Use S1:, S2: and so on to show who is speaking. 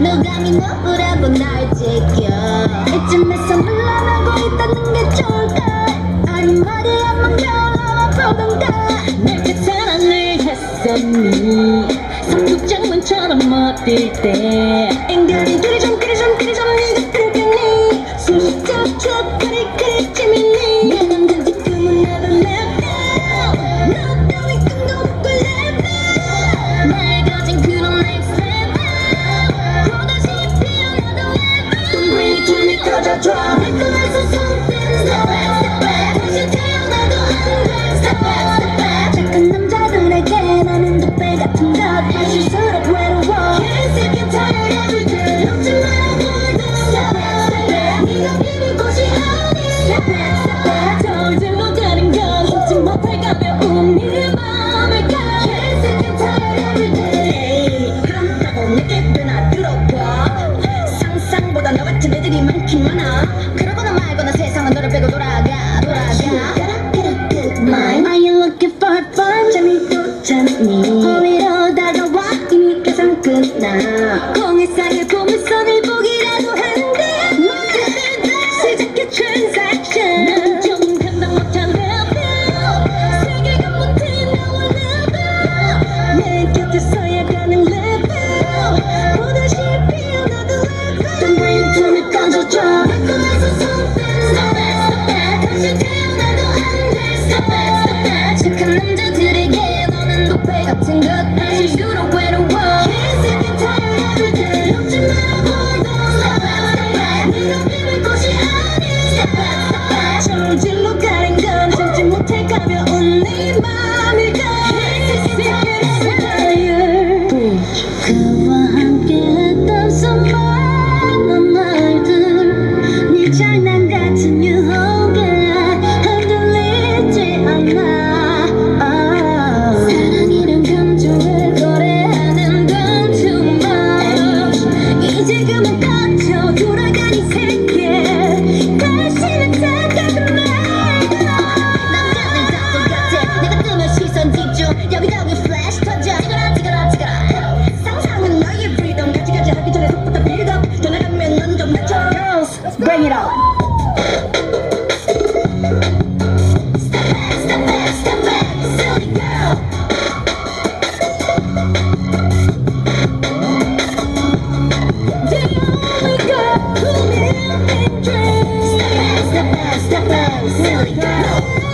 S1: 누감이 너울 한번 날 제껴 이쯤에서 물러나고 있다는 게 좋을까? 아름머리 한번 겨울어보던가?
S2: 내게 사랑을 했었니? 삼국장문처럼 멋질 때?
S1: 인간이 않아 그러거나 말거나 세상은 너를 빼고 돌아가 돌아가. Gotta get good mind Are you looking for fun? 재미도 재미. 허위로 다가와. 이미 계산 끝나. 공의 사이 happy. Here.